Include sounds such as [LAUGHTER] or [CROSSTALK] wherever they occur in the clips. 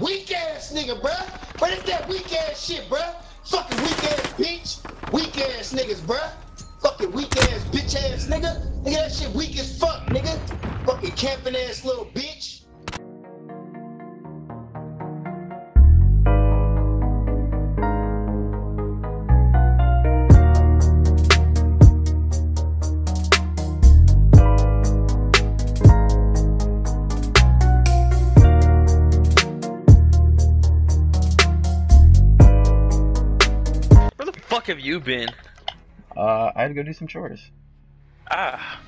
weak ass nigga, bruh. But it's that weak ass shit, bruh. Fucking weak ass bitch. Weak ass niggas, bruh. Fucking weak ass bitch ass nigga. Nigga, that shit weak as fuck, nigga. Fucking camping ass little bitch. You been? Uh, I had to go do some chores. Ah,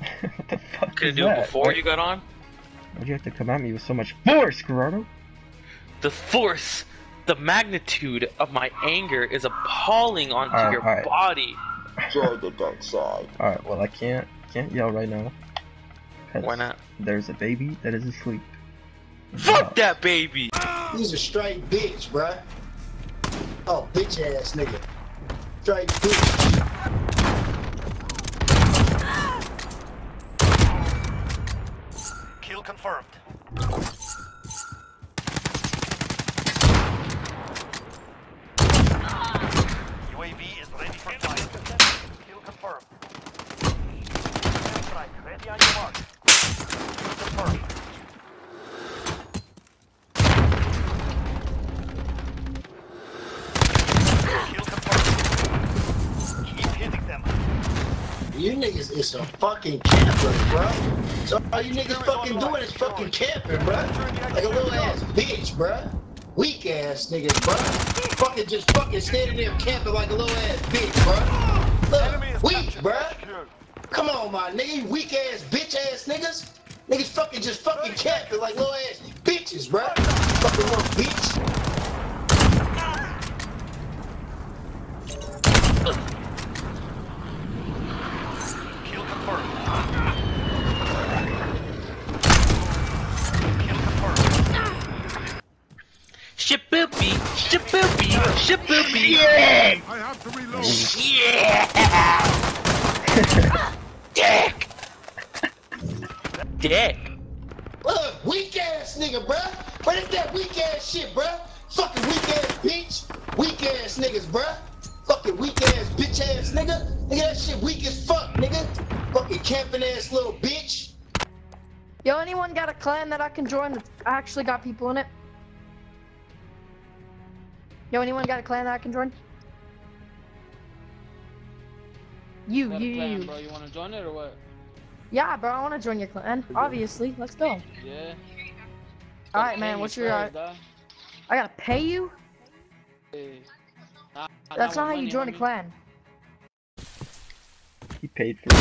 [LAUGHS] what the fuck could is I do it before Why- you got on? Why'd you have to come at me with so much force, Gerardo? The force, the magnitude of my anger is appalling onto Alright, your alright. body. Join the dark side. Alright, well, I can't can't yell right now. Why not? There's a baby that is asleep. Fuck that baby! He's a straight bitch, bruh. Oh, bitch ass nigga. Straight bitch. Kill confirmed. UAV is ready for flight. Kill confirmed. Airstrike ready on your mark. Kill confirmed. Kill confirmed. Keep hitting them. You niggas is some fucking campers, bro. So all you niggas fucking doing is fucking camping, bro. Like a little ass bitch, bruh. Weak ass niggas, bruh. Fucking just fucking standing there camping like a little ass bitch, is Look, weak. Secured. Come on, my nigga, you weak ass bitch ass niggas. Niggas fucking just fucking camping like little ass bitches, bruh. Fucking little bitch. Shaboopy, shaboopy, shaboopy. I have to reload. Yeah! Dick! Dick! Look, weak ass nigga, bruh. But it's that weak ass shit, bruh. Fucking weak ass bitch. Weak ass niggas, bruh. Fucking weak ass bitch ass nigga. Nigga, that shit weak as fuck, nigga. Fucking camping ass little bitch. Yo, anyone got a clan that I can join that actually got people in it? Yo, anyone got a clan that I can join? You, Got a you, plan, you. bro. You want to join it or what? Yeah, bro, I want to join your clan. Obviously, let's go. Yeah. All right, man. What's your? Uh. I gotta pay you. Hey. That's not how you join a clan. He paid for it.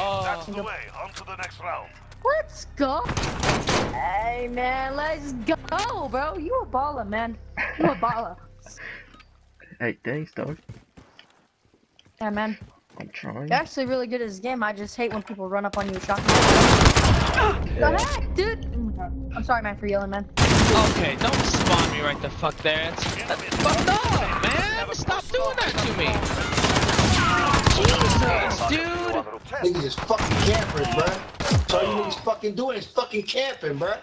Oh, That's the way. On to the next round. Let's go. Hey, man, let's go, bro. You a baller, man. You a baller. Hey, thanks, dog. Yeah, man. I'm trying. You're actually really good at this game. I just hate when people run up on you with shotguns. The heck, dude? I'm sorry, man, for yelling, man. Okay, don't spawn me right the fuck there. That's, that's fucked up, man! Stop doing that to me! Jesus, dude! Niggas is fucking campers, bruh. So all you niggas fucking doing is fucking camping, bruh.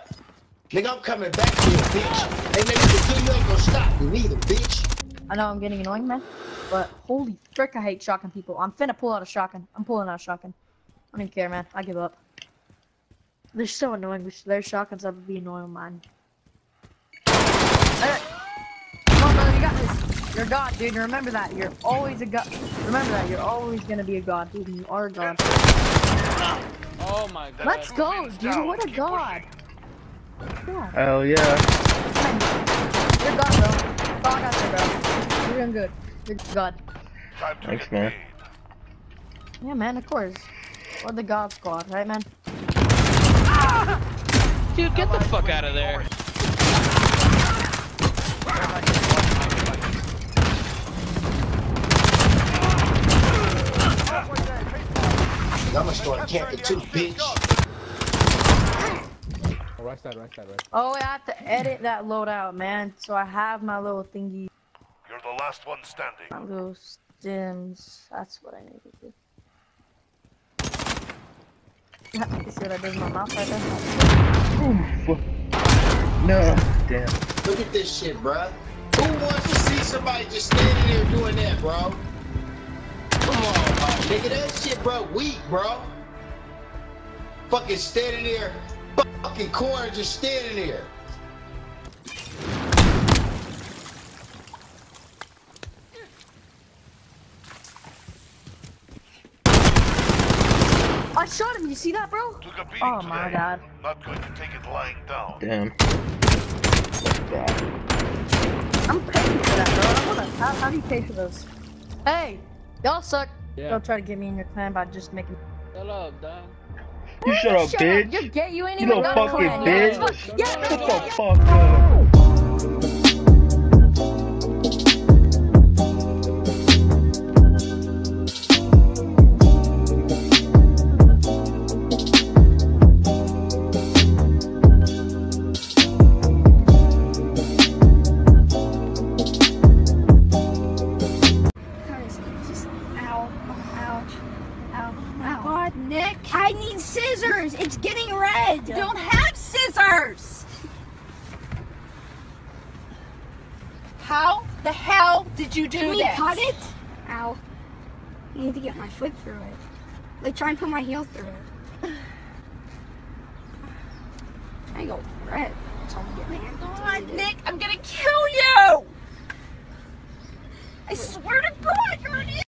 Nigga, I'm coming back to you, bitch. Hey, nigga, you ain't gonna stop me neither, bitch. I know I'm getting annoying, man. But holy frick, I hate shotgun people. I'm finna pull out a shotgun. I'm pulling out a shotgun. I don't even care, man. I give up. They're so annoying. Their shotguns ever be annoying, man. Come on, brother, you got this. You're a god, dude. Remember that. You're always a god. Remember that. You're always gonna be a god, dude. You are a god. Oh my god. Let's go, dude. What a god. Yeah. Hell yeah. You're a god, bro. That's all I gotta say, bro. You're doing good. You're a god. Thanks, man. paid. Yeah, man, of course. Or the God Squad, right, man? Dude, get the fuck out of there. Camping too, bitch. Right side, right side, right. Oh, I have to edit that loadout, man. So I have my little thingy, You're the last one standing. my little stims. That's what I need to do. You see what I did with my mouth right there? Oof. No. Damn. Look at this shit, bruh. Who wants to see somebody just standing there doing that, bro? Come on, uh, nigga. That shit, bro, weak, bro. Fucking standing there, fucking corner just standing there. I shot him. You see that, bro? Took a beating Oh my god. Not going to take it lying down. Damn. I'm paying for that, bro. I wanna, how, how do you pay for those? Hey, y'all suck. Yeah. Don't try to get me in your clan by just making. Shut up, dog. You shut up, bitch. You're gay. You ain't You even little got a fucking clan. Yeah, bitch. fuck- yeah, Shut yeah, the yeah, fuck up. Getting red. You don't have scissors. How the hell did you do Can we this? cut it? Ow! I need to get my foot through it. Like try and put my heel through it. I go red. It's all God, Nick, I'm gonna kill you! I swear to God, you're an idiot!